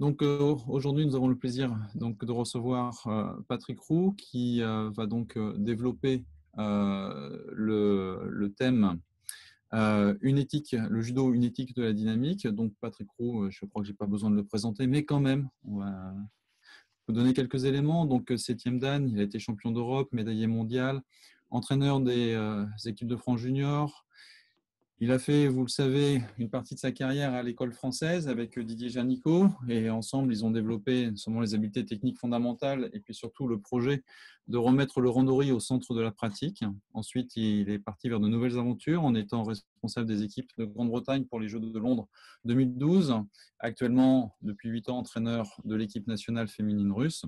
Donc euh, aujourd'hui, nous avons le plaisir donc, de recevoir euh, Patrick Roux qui euh, va donc développer le, thème le judo, une éthique de la dynamique. Donc Patrick Roux, je crois que j'ai pas besoin de le présenter, mais quand même, on va vous donner quelques éléments. Donc septième dan, il a été champion d'Europe, médaillé mondial, entraîneur des équipes de France junior, il a fait, vous le savez, une partie de sa carrière à l'école française avec Didier Janico et ensemble, ils ont développé seulement les habiletés techniques fondamentales et puis surtout le projet de remettre le randori au centre de la pratique. Ensuite, il est parti vers de nouvelles aventures en étant responsable des équipes de Grande-Bretagne pour les Jeux de Londres 2012. Actuellement, depuis huit ans, entraîneur de l'équipe nationale féminine russe.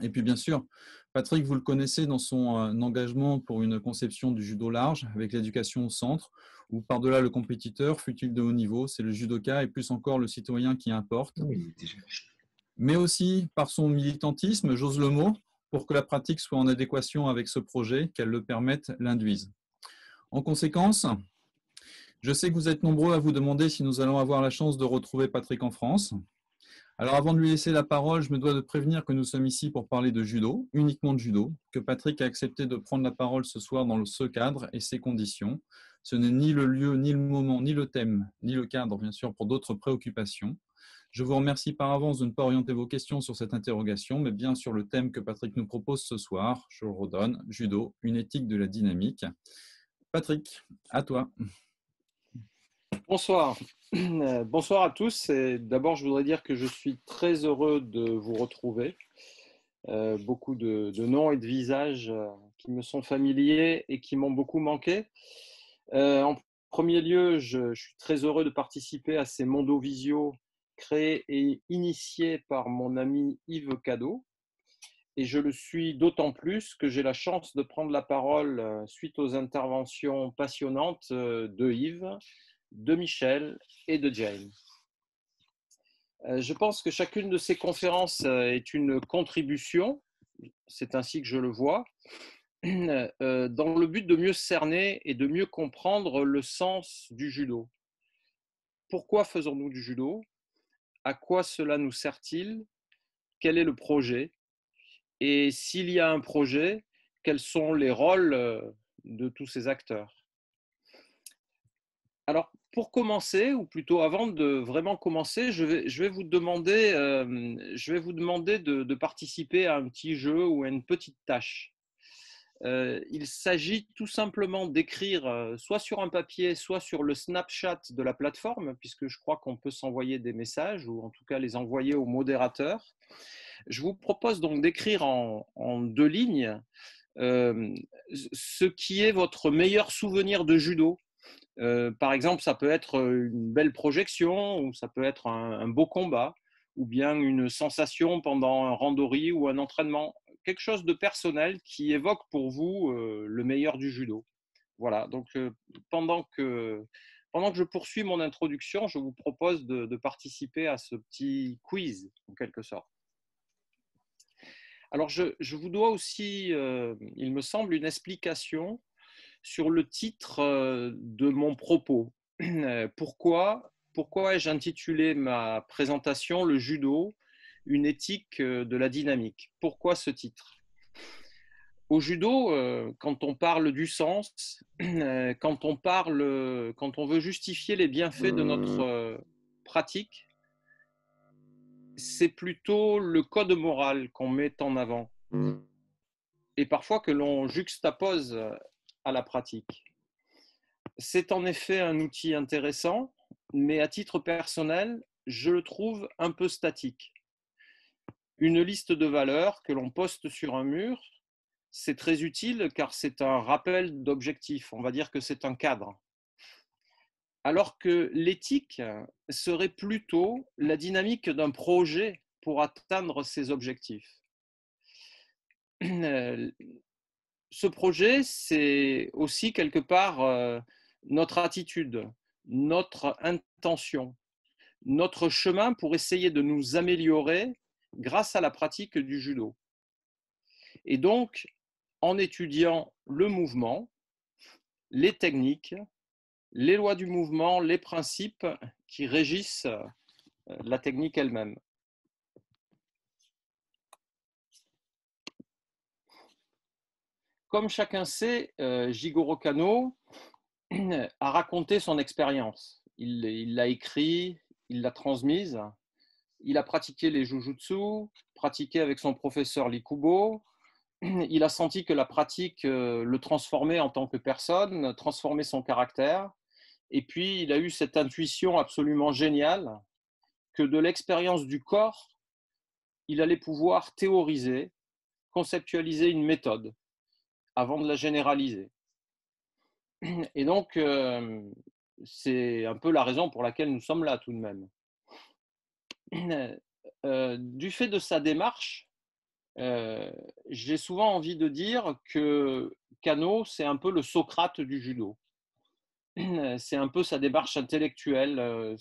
Et puis bien sûr, Patrick, vous le connaissez dans son euh, engagement pour une conception du judo large avec l'éducation au centre, où par-delà le compétiteur, fut-il de haut niveau, c'est le judoka et plus encore le citoyen qui importe. Mais aussi par son militantisme, j'ose le mot, pour que la pratique soit en adéquation avec ce projet, qu'elle le permette, l'induise. En conséquence, je sais que vous êtes nombreux à vous demander si nous allons avoir la chance de retrouver Patrick en France. Alors avant de lui laisser la parole, je me dois de prévenir que nous sommes ici pour parler de judo, uniquement de judo, que Patrick a accepté de prendre la parole ce soir dans ce cadre et ces conditions. Ce n'est ni le lieu, ni le moment, ni le thème, ni le cadre, bien sûr, pour d'autres préoccupations. Je vous remercie par avance de ne pas orienter vos questions sur cette interrogation, mais bien sur le thème que Patrick nous propose ce soir. Je le redonne, judo, une éthique de la dynamique. Patrick, à toi. Bonsoir. Bonsoir à tous. D'abord, je voudrais dire que je suis très heureux de vous retrouver. Euh, beaucoup de, noms et de visages euh, qui me sont familiers et qui m'ont beaucoup manqué. Euh, en premier lieu, je, suis très heureux de participer à ces Mondovisio créés et initiés par mon ami Yves Cadeau. Et je le suis d'autant plus que j'ai la chance de prendre la parole suite aux interventions passionnantes de Yves de Michel et de Jane. Euh, je pense que chacune de ces conférences euh, est une contribution, c'est ainsi que je le vois, euh, dans le but de mieux cerner et de mieux comprendre le sens du judo. Pourquoi faisons-nous du judo? À quoi cela nous sert-il? Quel est le projet? Et s'il y a un projet, quels sont les rôles de tous ces acteurs? Alors, pour commencer, ou plutôt avant de vraiment commencer, je vais, vous demander, euh, de, participer à un petit jeu ou à une petite tâche. Euh, il s'agit tout simplement d'écrire euh, soit sur un papier, soit sur le Snapchat de la plateforme, puisque je crois qu'on peut s'envoyer des messages ou en tout cas les envoyer au modérateur. Je vous propose donc d'écrire en, deux lignes ce qui est votre meilleur souvenir de judo euh, par exemple, ça peut être euh, une belle projection, ou ça peut être un, beau combat, ou bien une sensation pendant un randori ou un entraînement. Quelque chose de personnel qui évoque pour vous euh, le meilleur du judo. Voilà, donc pendant, que, pendant que je poursuis mon introduction, je vous propose de, de participer à ce petit quiz, en quelque sorte. Alors, je, je vous dois aussi, il me semble, une explication sur le titre euh, de mon propos. Pourquoi, pourquoi ai-je intitulé ma présentation Le judo, une éthique euh, de la dynamique? Pourquoi ce titre? Au judo, euh, quand on parle du sens, quand on parle, quand on veut justifier les bienfaits de notre pratique, c'est plutôt le code moral qu'on met en avant. Et parfois que l'on juxtapose la pratique. C'est en effet un outil intéressant, mais à titre personnel, je le trouve un peu statique. Une liste de valeurs que l'on poste sur un mur, c'est très utile car c'est un rappel d'objectif, on va dire que c'est un cadre. Alors que l'éthique serait plutôt la dynamique d'un projet pour atteindre ces objectifs ce projet, c'est aussi quelque part euh, notre attitude, notre intention, notre chemin pour essayer de nous améliorer grâce à la pratique du judo. Et donc, en étudiant le mouvement, les techniques, les lois du mouvement, les principes qui régissent euh, la technique elle-même. Comme chacun sait, Jigoro Kano a raconté son expérience. Il l'a écrit, il l'a transmise. Il a pratiqué les jujutsu, pratiqué avec son professeur Likubo. Il a senti que la pratique le transformait en tant que personne, transformait son caractère. Et puis, il a eu cette intuition absolument géniale que de l'expérience du corps, il allait pouvoir théoriser, conceptualiser une méthode avant de la généraliser. Et donc, euh, c'est un peu la raison pour laquelle nous sommes là tout de même. Euh, du fait de sa démarche, euh, j'ai souvent envie de dire que Kano, c'est un peu le Socrate du judo. C'est un peu sa démarche intellectuelle,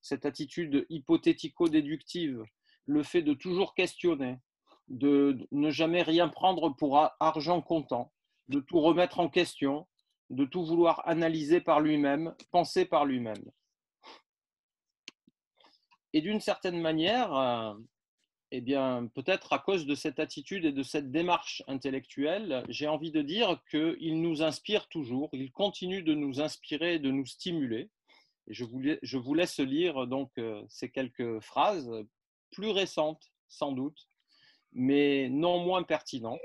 cette attitude hypothético-déductive, le fait de toujours questionner, de ne jamais rien prendre pour argent comptant, de tout remettre en question, de tout vouloir analyser par lui-même, penser par lui-même. Et d'une certaine manière, euh, eh bien, peut-être à cause de cette attitude et de cette démarche intellectuelle, j'ai envie de dire qu'il nous inspire toujours, il continue de nous inspirer et de nous stimuler. Et je, vous, laisse lire donc euh, ces quelques phrases, plus récentes sans doute, mais non moins pertinentes.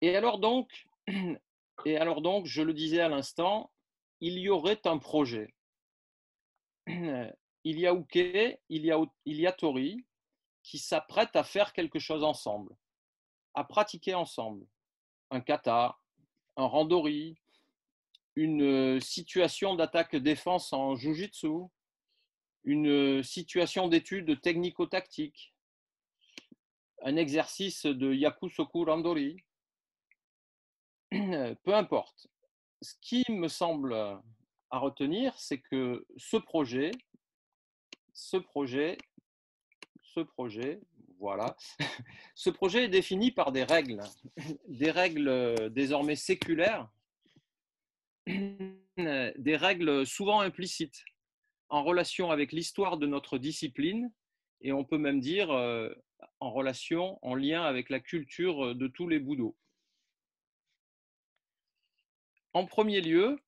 Et alors donc, et alors donc, je le disais à l'instant, il y aurait un projet. Il y a Uke, il y a, il y a Tori qui s'apprêtent à faire quelque chose ensemble, à pratiquer ensemble. Un kata, randori, une situation d'attaque-défense en jujitsu, une situation d'étude technico-tactique, un exercice de yakusoku randori, peu importe. Ce qui me semble à retenir, c'est que ce projet, ce projet, ce projet, voilà, ce projet est défini par des règles, des règles désormais séculaires, des règles souvent implicites en relation avec l'histoire de notre discipline et on peut même dire euh, en relation, en lien avec la culture de tous les bouddhos. En premier lieu,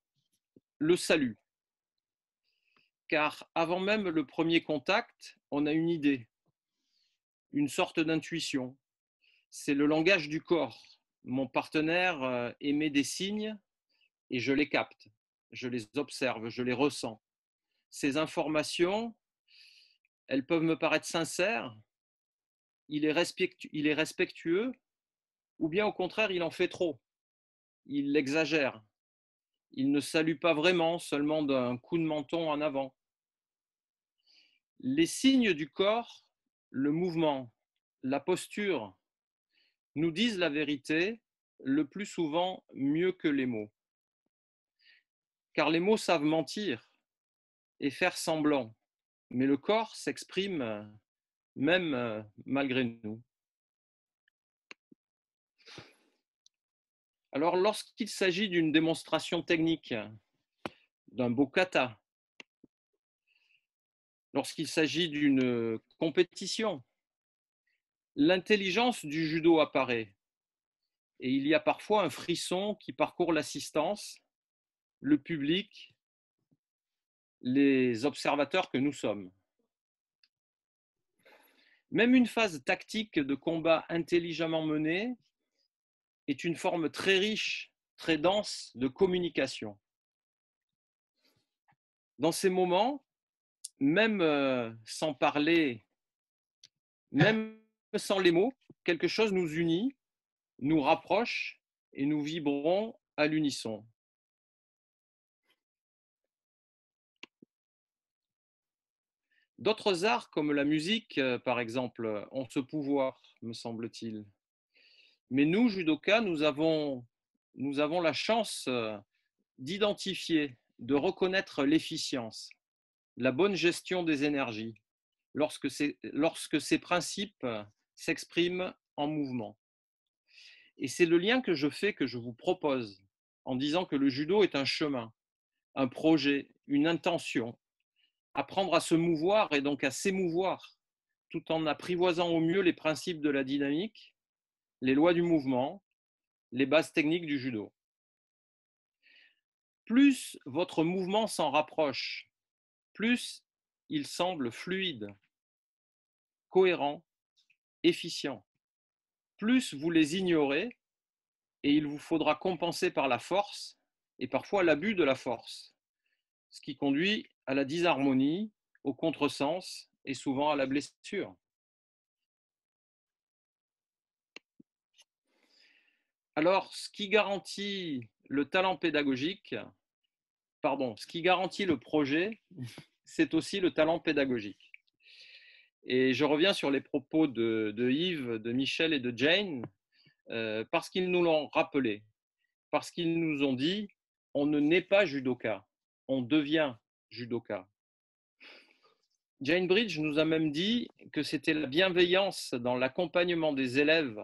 le salut. Car avant même le premier contact, on a une idée, une sorte d'intuition. C'est le langage du corps. Mon partenaire euh, émet des signes et je les capte, je les observe, je les ressens. Ces informations, elles peuvent me paraître sincères, il est, il est respectueux, ou bien au contraire, il en fait trop, il l'exagère, il ne salue pas vraiment, seulement d'un coup de menton en avant. Les signes du corps, le mouvement, la posture, nous disent la vérité le plus souvent mieux que les mots. Car les mots savent mentir et faire semblant, mais le corps s'exprime même malgré nous. Alors, lorsqu'il s'agit d'une démonstration technique, d'un beau kata, lorsqu'il s'agit d'une compétition, l'intelligence du judo apparaît et il y a parfois un frisson qui parcourt l'assistance, le public, les observateurs que nous sommes. Même une phase tactique de combat intelligemment menée est une forme très riche, très dense de communication. Dans ces moments, même euh, sans parler, même sans les mots, quelque chose nous unit, nous rapproche et nous vibrons à l'unisson. D'autres arts comme la musique, euh, par exemple, ont ce pouvoir, me semble-t-il. Mais nous, judokas, nous avons, nous avons la chance euh, d'identifier, de reconnaître l'efficience, la bonne gestion des énergies, lorsque, lorsque ces principes s'expriment en mouvement. Et c'est le lien que je fais, que je vous propose, en disant que le judo est un chemin, un projet, une intention, apprendre à se mouvoir et donc à s'émouvoir, tout en apprivoisant au mieux les principes de la dynamique, les lois du mouvement, les bases techniques du judo. Plus votre mouvement s'en rapproche, plus il semble fluide, cohérent, efficient. Plus vous les ignorez, et il vous faudra compenser par la force et parfois l'abus de la force, ce qui conduit à la disharmonie, au contresens et souvent à la blessure. Alors, ce qui garantit le talent pédagogique, pardon, ce qui garantit le projet, c'est aussi le talent pédagogique. Et je reviens sur les propos de, Yves, de Michel et de Jane, euh, parce qu'ils nous l'ont rappelé, parce qu'ils nous ont dit, on ne naît pas judoka, on devient judoka. Jane Bridge nous a même dit que c'était la bienveillance dans l'accompagnement des élèves,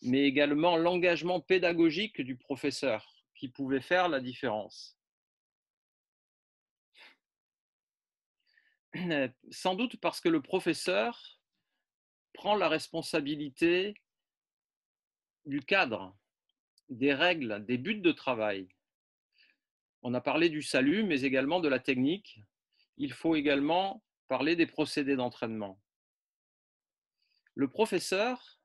mais également l'engagement pédagogique du professeur qui pouvait faire la différence. Sans doute parce que le professeur prend la responsabilité du cadre, des règles, des buts de travail. On a parlé du salut, mais également de la technique. Il faut également parler des procédés d'entraînement. Le professeur,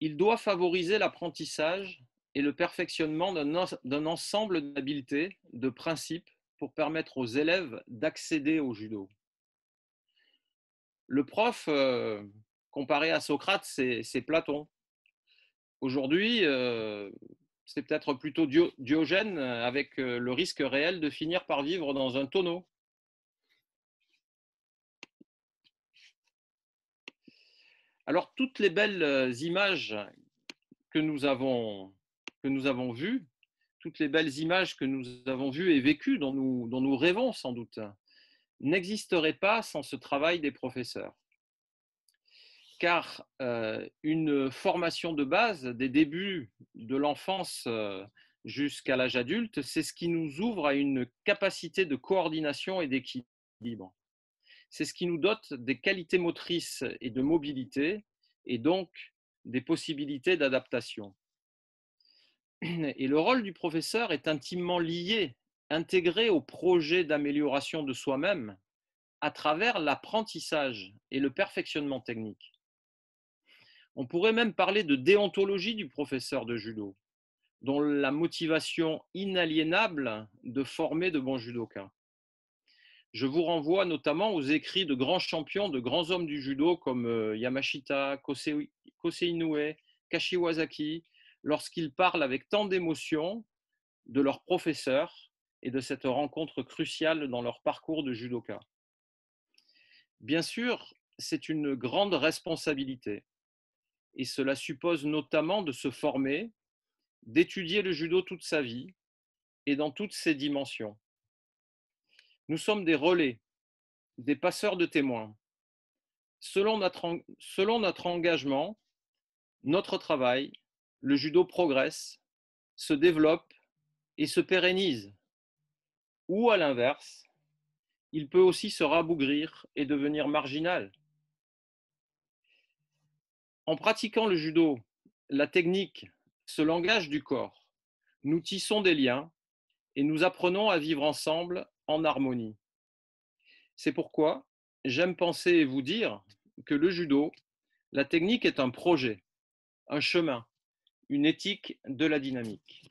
il doit favoriser l'apprentissage et le perfectionnement d'un ensemble d'habiletés, de principes pour permettre aux élèves d'accéder au judo. Le prof, euh, comparé à Socrate, c'est Platon. Aujourd'hui, euh, c'est peut-être plutôt Diogène avec euh, le risque réel de finir par vivre dans un tonneau. Alors, toutes les belles images que nous avons, que nous avons vues, toutes les belles images que nous avons vues et vécues, dont nous, rêvons sans doute, n'existeraient pas sans ce travail des professeurs. Car euh, une formation de base, des débuts de l'enfance euh, jusqu'à l'âge adulte, c'est ce qui nous ouvre à une capacité de coordination et d'équilibre. C'est ce qui nous dote des qualités motrices et de mobilité, et donc des possibilités d'adaptation. Et le rôle du professeur est intimement lié, intégré au projet d'amélioration de soi-même à travers l'apprentissage et le perfectionnement technique. On pourrait même parler de déontologie du professeur de judo, dont la motivation inaliénable de former de bons judokas. Je vous renvoie notamment aux écrits de grands champions, de grands hommes du judo comme euh, Yamashita, Kosei Inoue, Kashiwazaki, lorsqu'ils parlent avec tant d'émotion de leur professeur et de cette rencontre cruciale dans leur parcours de judoka. Bien sûr, c'est une grande responsabilité et cela suppose notamment de se former, d'étudier le judo toute sa vie et dans toutes ses dimensions. Nous sommes des relais, des passeurs de témoins. Selon notre, selon notre engagement, notre travail, le judo progresse, se développe et se pérennise. Ou à l'inverse, il peut aussi se rabougrir et devenir marginal. En pratiquant le judo, la technique, ce langage du corps, nous tissons des liens et nous apprenons à vivre ensemble en harmonie. C'est pourquoi j'aime penser et vous dire que le judo, la technique est un projet, un chemin, une éthique de la dynamique.